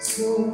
So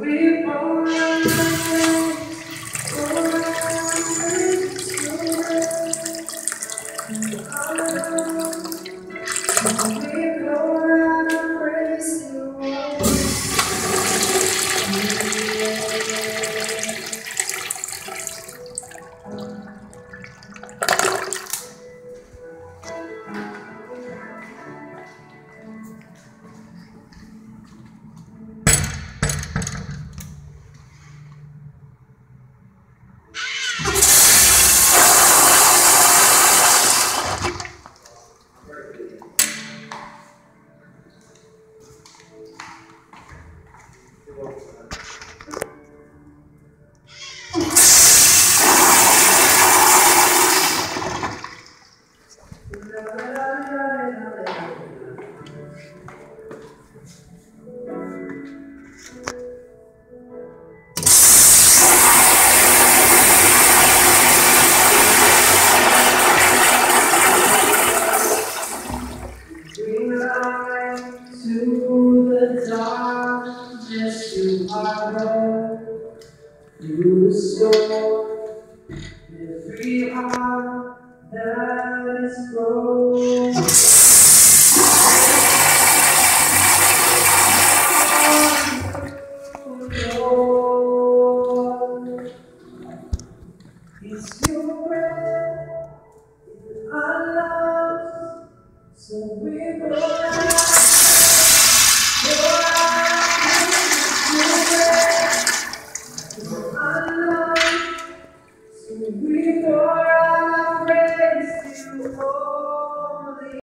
to the dark heard you soar. Every heart that is broken. So we will We I our praise to.